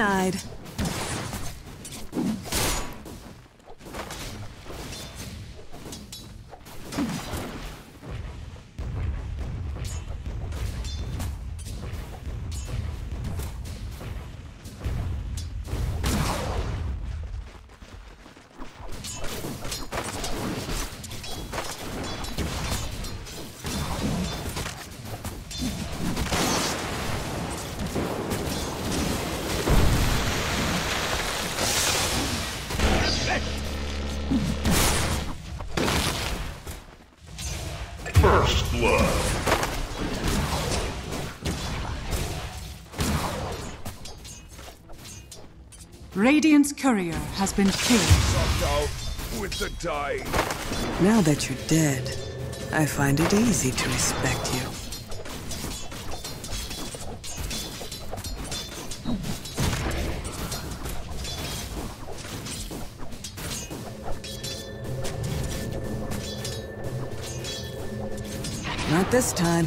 Denied. Radiant's courier has been killed. Sucked out with the tide. Now that you're dead, I find it easy to respect you. Not this time.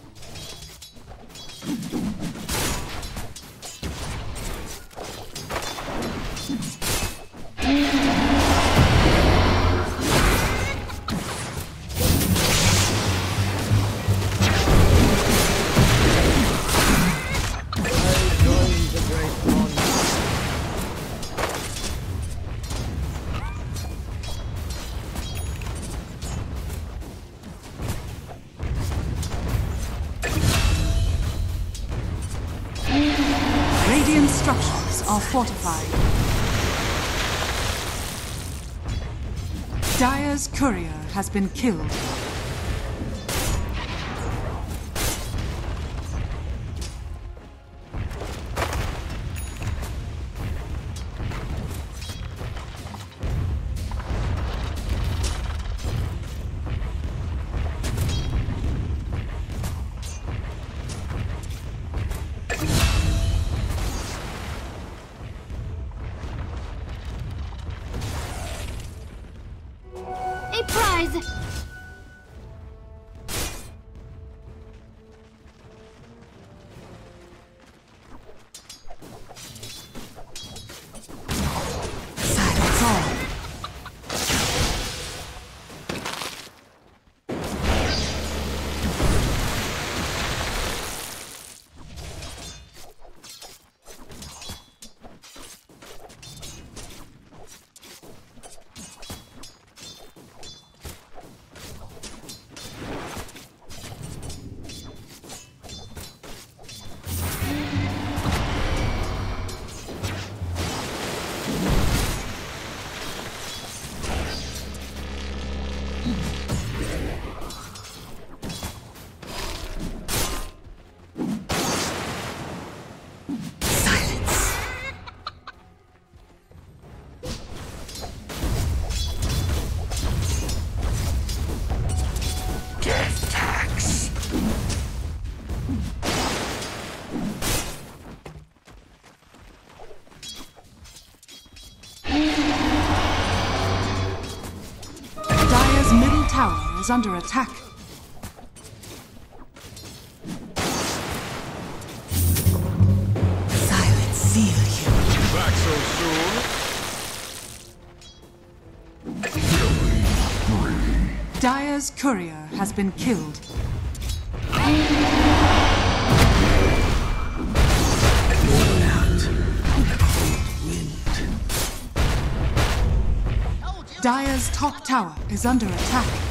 Fortified. Dire's courier has been killed. Under attack. Silence seal you. Back so soon? Dire's courier has been killed. Worn out in the cold top tower is under attack.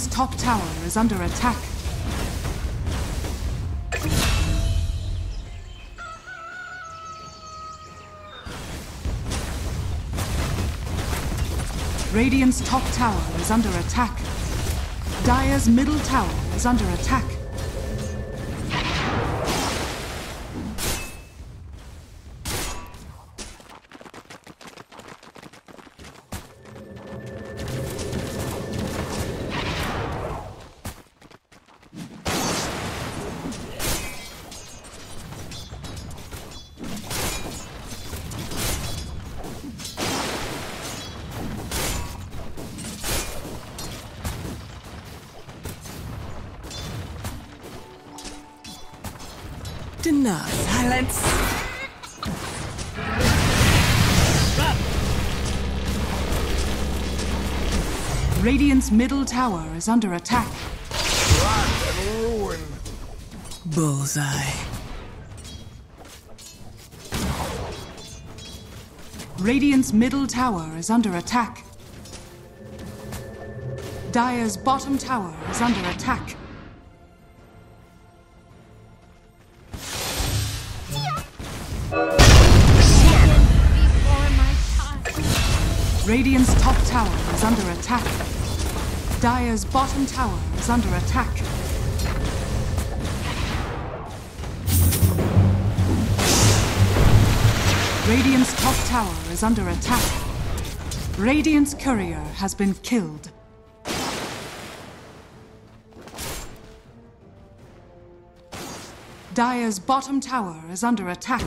Radiant's top tower is under attack. Radiant's top tower is under attack. Dire's middle tower is under attack. Enough. Silence. Radiant's middle tower is under attack. And ruin. Bullseye. Radiant's middle tower is under attack. Dire's bottom tower is under attack. Radiant's top tower is under attack. Dire's bottom tower is under attack. Radiant's top tower is under attack. Radiant's courier has been killed. Dire's bottom tower is under attack.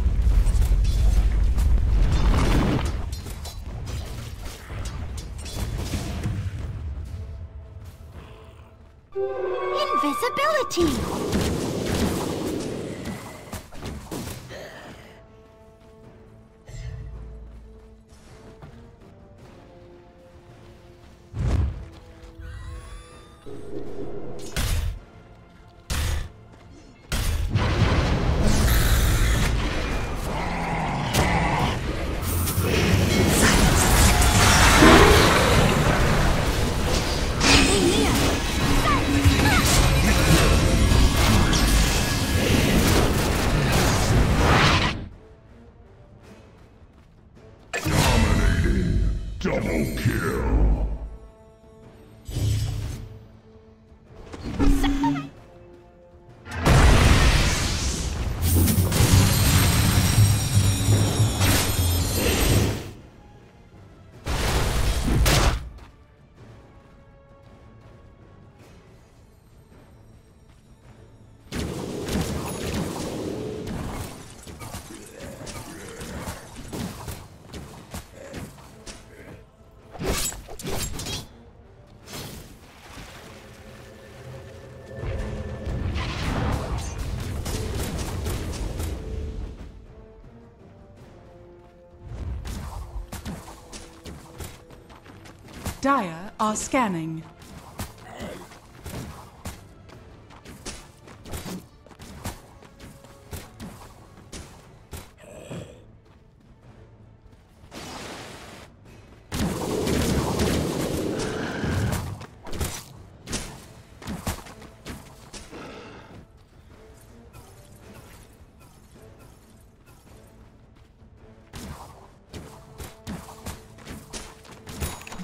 Dire are scanning.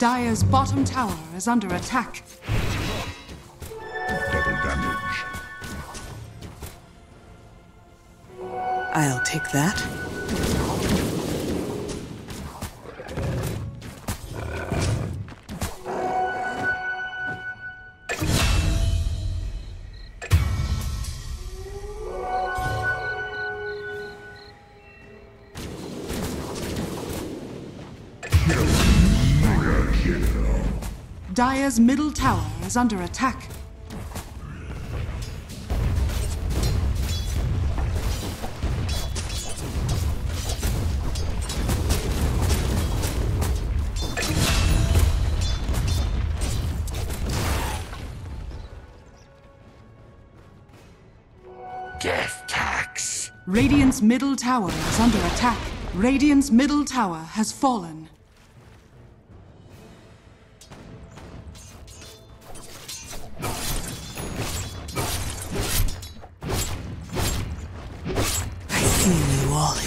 Dire's bottom tower is under attack. Double damage. I'll take that. Dire's middle tower is under attack. Death tax. Radiant's middle tower is under attack. Radiant's middle tower has fallen. Seeing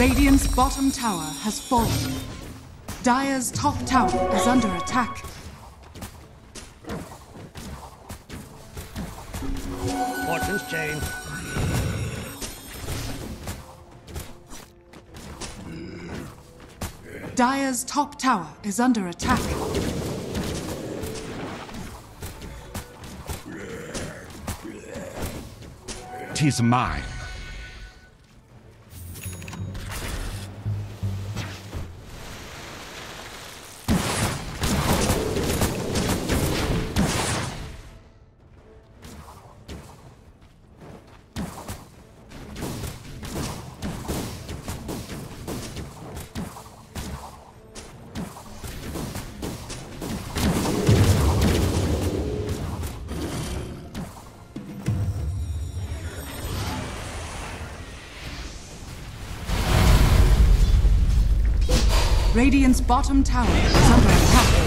Radiant's bottom tower has fallen. Dire's top tower is under attack. Fortune's change. Dire's top tower is under attack. Tis mine. Radiant's bottom tower is under attack.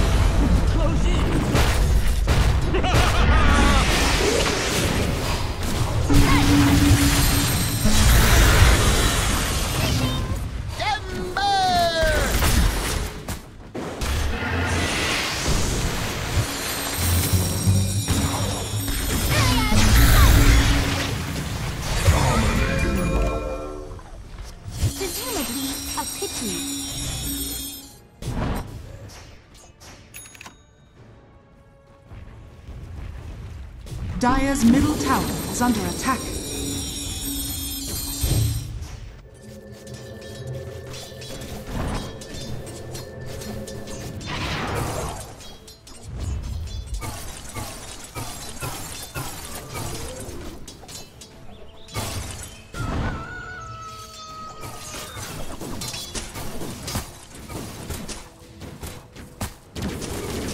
Dire's middle tower is under attack.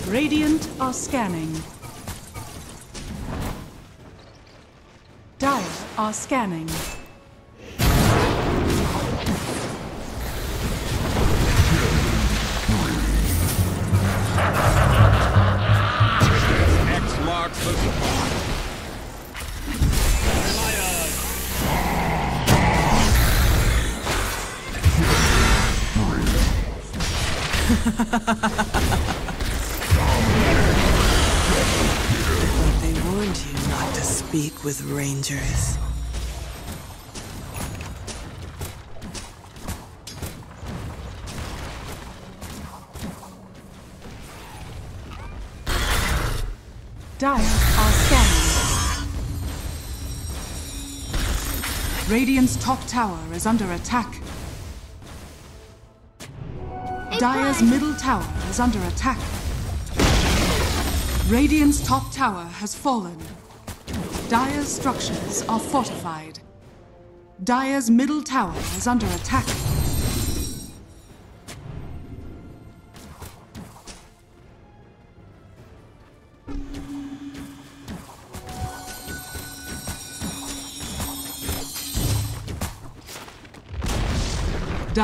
Radiant are scanning. Scanning. Dire are scanning. Radiant's top tower is under attack. Dire's middle tower is under attack. Radiant's top tower has fallen. Dire's structures are fortified. Dire's middle tower is under attack.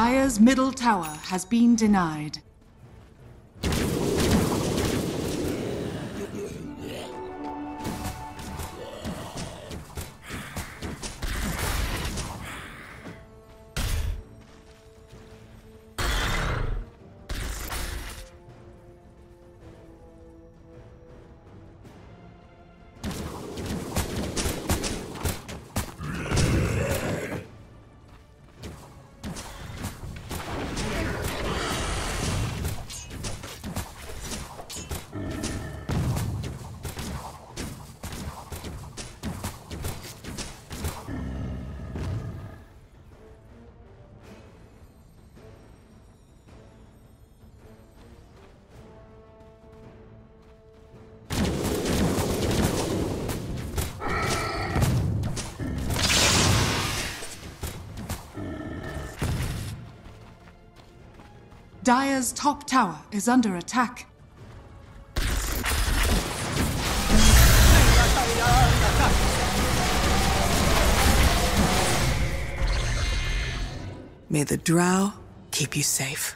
Dire's middle tower has been denied. Dire's top tower is under attack. May the drow keep you safe.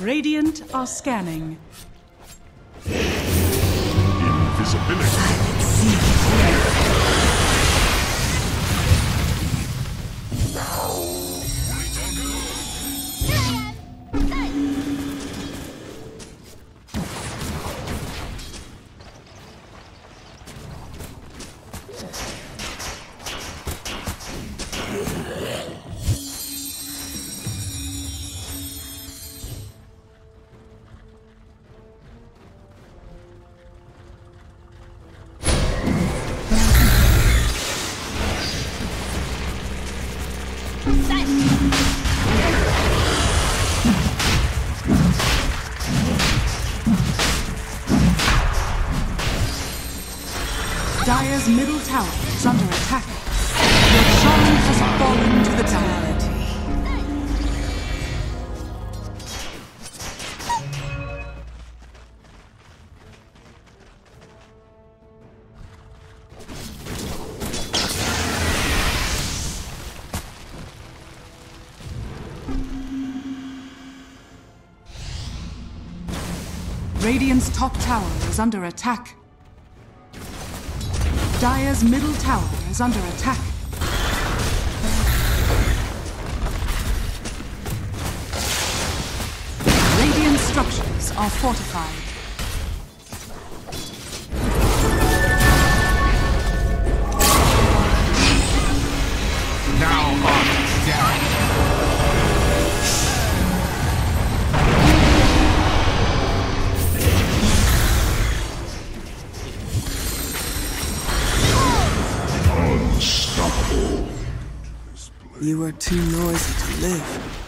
Radiant are scanning. Invisibility. Radiant's top tower is under attack. Dire's middle tower is under attack. Radiant structures are fortified. You are too noisy to live.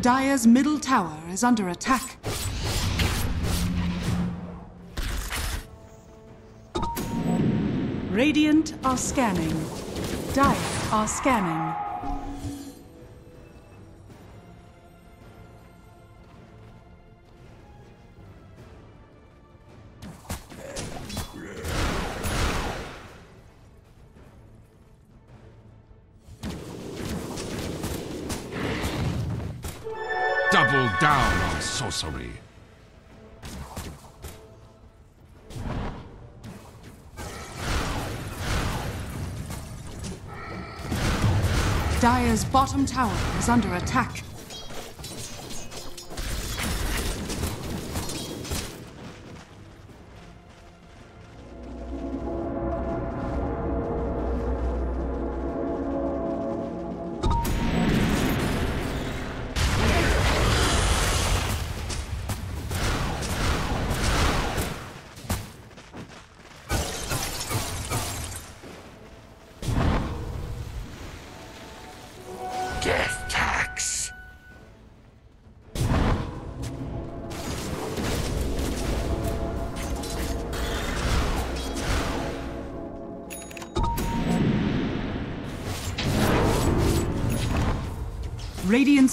Dire's middle tower is under attack. Radiant are scanning. Dire are scanning. Oh, on sorcery. Dire's bottom tower is under attack.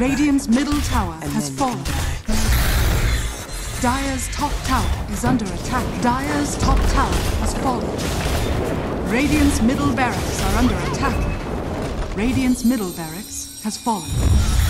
Radiant's middle tower and has fallen. you can die. Dire's top tower is under attack. Dire's top tower has fallen. Radiant's middle barracks are under attack. Radiant's middle barracks has fallen.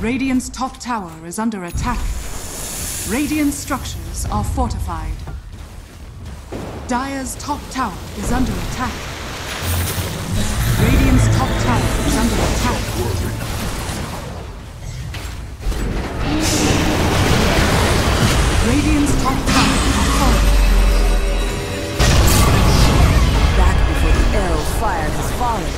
Radiant's top tower is under attack. Radiant structures are fortified. Dire's top tower is under attack. Radiant's top tower is under attack. Radiant's top tower has fallen. Back before the arrow fired has fallen.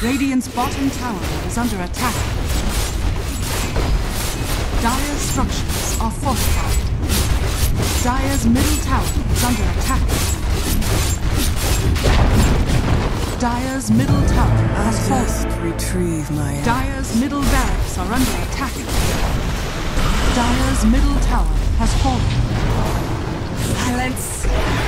Radiant's bottom tower is under attack. Dire's structures are fortified. Dire's middle tower is under attack. Dire's middle tower has fallen. retrieve my. Dire's middle barracks barracks are under attack. Dire's middle tower has fallen. Silence!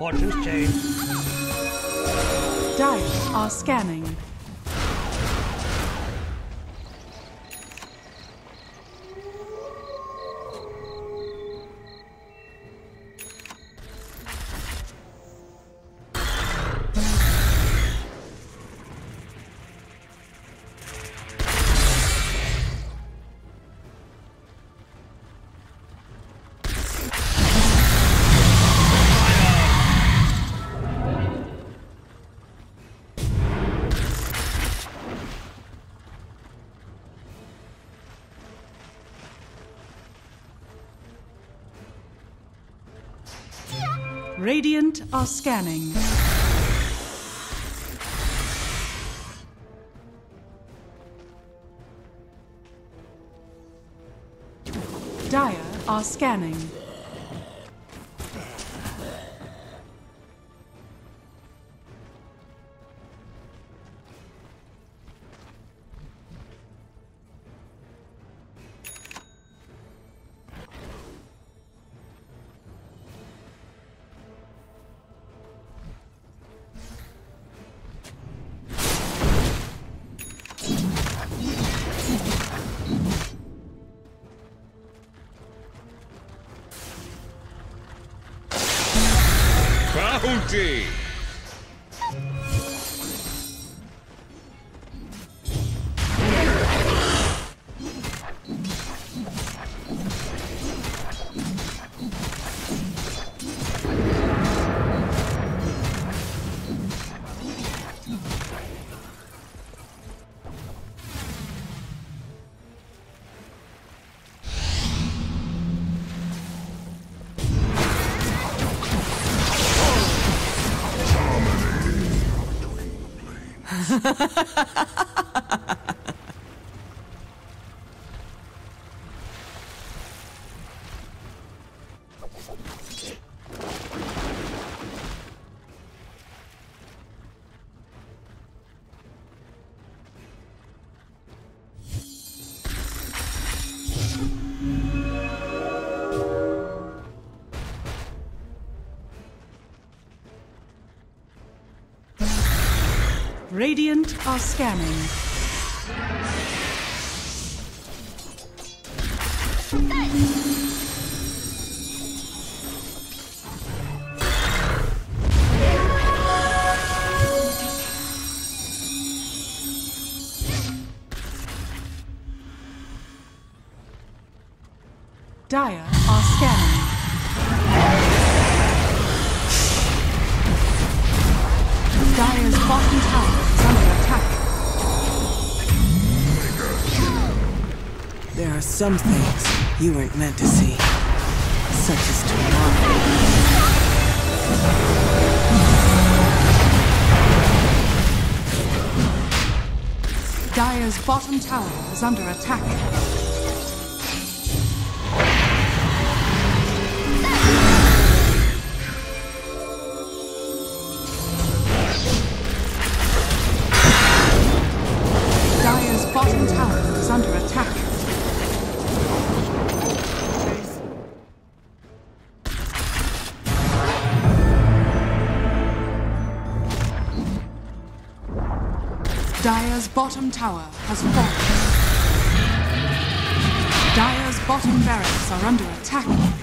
Fortune's change. Dire are scanning. Are scanning. Dire are scanning. County. Scanning. There are some things you weren't meant to see, such as tomorrow. Dire's bottom tower is under attack. Bottom tower has fallen. Dire's bottom barracks are under attack.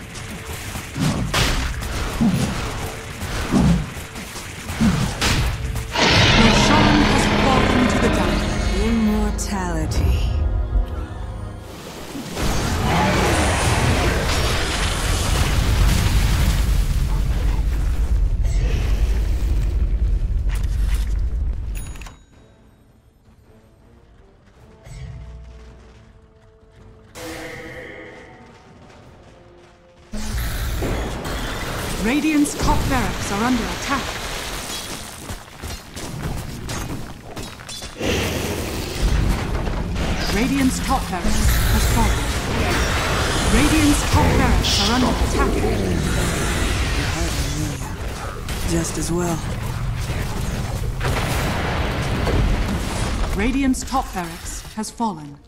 Top barracks has fallen.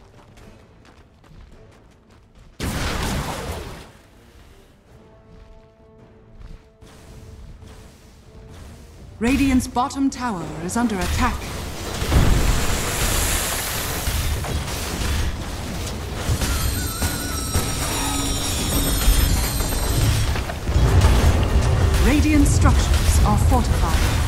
Radiant's bottom tower is under attack. Radiant structures are fortified.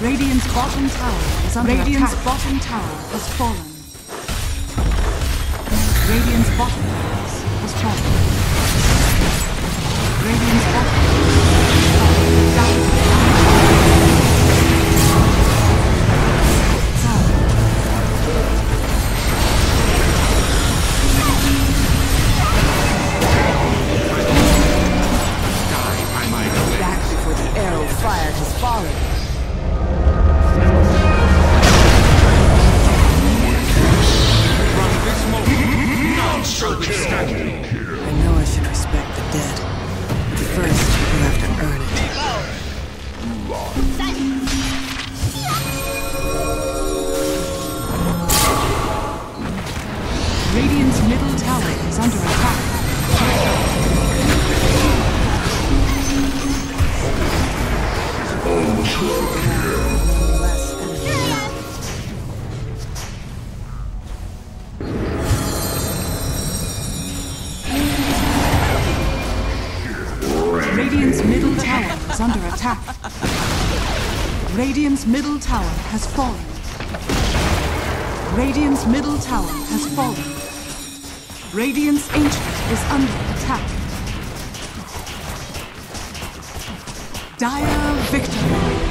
Radiant's bottom tower is under Radiant's attack. bottom tower has fallen. Radiant's bottom barracks has fallen. Radiant's bottom Radiant's middle tower has fallen. Radiant's middle tower has fallen. Radiant's ancient is under attack. Dire victory.